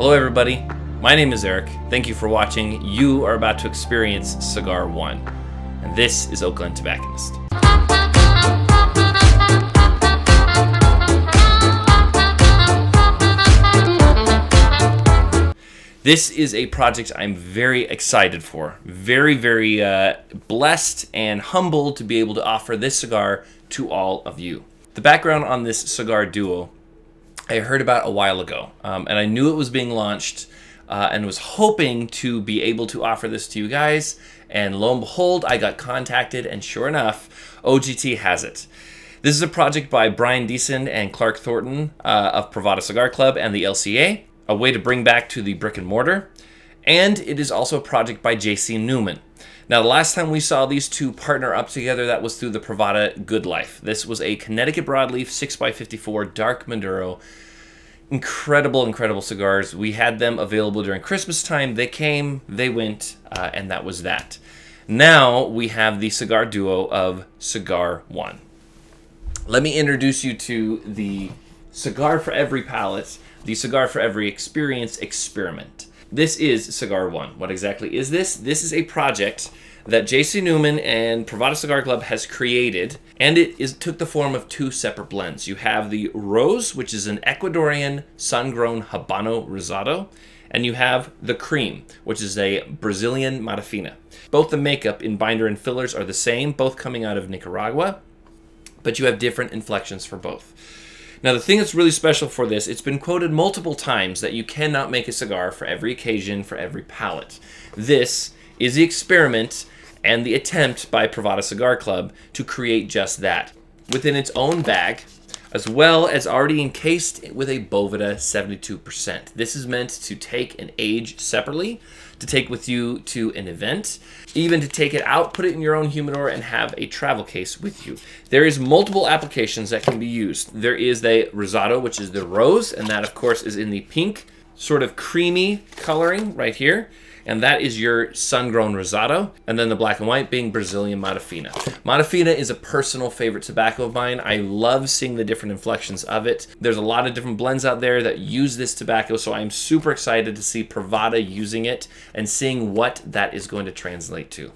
Hello, everybody. My name is Eric. Thank you for watching. You are about to experience Cigar One, and this is Oak Glen Tobacconist. This is a project I'm very excited for. Very, very uh, blessed and humbled to be able to offer this cigar to all of you. The background on this cigar duo I heard about a while ago, um, and I knew it was being launched uh, and was hoping to be able to offer this to you guys. And lo and behold, I got contacted, and sure enough, OGT has it. This is a project by Brian Deason and Clark Thornton uh, of Privada Cigar Club and the LCA a way to bring back to the brick and mortar, and it is also a project by J.C. Newman. Now, the last time we saw these two partner up together, that was through the Privada Good Life. This was a Connecticut Broadleaf 6x54 Dark Maduro. Incredible, incredible cigars. We had them available during Christmas time. They came, they went, uh, and that was that. Now we have the cigar duo of Cigar One. Let me introduce you to the cigar for every palate the Cigar for Every Experience experiment. This is Cigar One. What exactly is this? This is a project that JC Newman and Privada Cigar Club has created, and it is took the form of two separate blends. You have the Rose, which is an Ecuadorian sun-grown Habano Rosado, and you have the Cream, which is a Brazilian Matafina. Both the makeup in binder and fillers are the same, both coming out of Nicaragua, but you have different inflections for both. Now, the thing that's really special for this, it's been quoted multiple times that you cannot make a cigar for every occasion, for every palate. This is the experiment and the attempt by Privada Cigar Club to create just that. Within its own bag, as well as already encased with a Boveda 72%. This is meant to take and age separately, to take with you to an event, even to take it out, put it in your own humidor, and have a travel case with you. There is multiple applications that can be used. There is the Rosado, which is the rose, and that of course is in the pink, sort of creamy coloring right here and that is your sun-grown rosado, and then the black and white being Brazilian Matafina. Matafina is a personal favorite tobacco of mine. I love seeing the different inflections of it. There's a lot of different blends out there that use this tobacco, so I'm super excited to see Privada using it and seeing what that is going to translate to.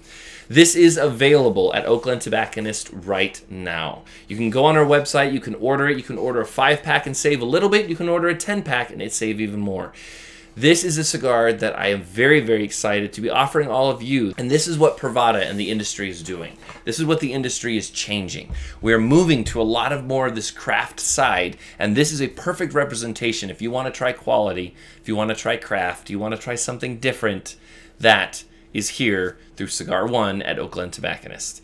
This is available at Oak Glen Tobacconist right now. You can go on our website, you can order it, you can order a five pack and save a little bit, you can order a 10 pack and it save even more. This is a cigar that I am very, very excited to be offering all of you. And this is what Privada and the industry is doing. This is what the industry is changing. We are moving to a lot of more of this craft side. And this is a perfect representation. If you want to try quality, if you want to try craft, you want to try something different, that is here through Cigar One at Oak Glen Tobacconist.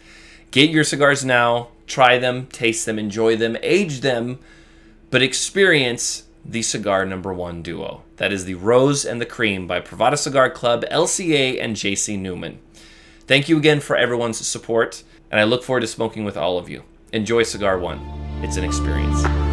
Get your cigars now, try them, taste them, enjoy them, age them, but experience the cigar number one duo. That is the Rose and the Cream by Privada Cigar Club, LCA, and JC Newman. Thank you again for everyone's support, and I look forward to smoking with all of you. Enjoy Cigar One. It's an experience.